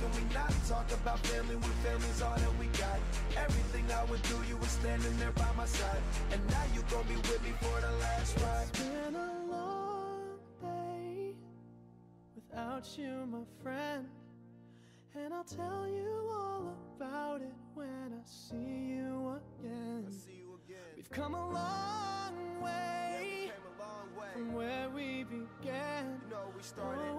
Can we not talk about family when family's all that we got? Everything I went through, you were standing there by my side. And now you gon' be with me for the last ride. It's been a long day without you, my friend. And I'll tell you all about it when I see you again. See you again. We've come a long way came a long way. from where we began. You know we started. Oh,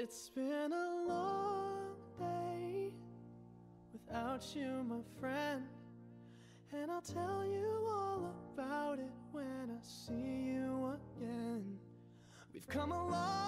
It's been a long day without you, my friend. And I'll tell you all about it when I see you again. We've come a long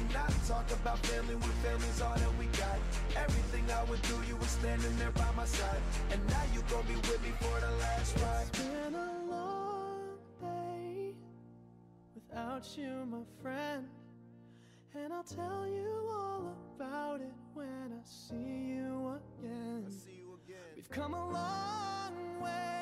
We not talk about family when family's all that we got? Everything I went through, you were standing there by my side. And now you gon' be with me for the last ride. It's been a long day without you, my friend. And I'll tell you all about it when I see you again. I see you again. We've come a long way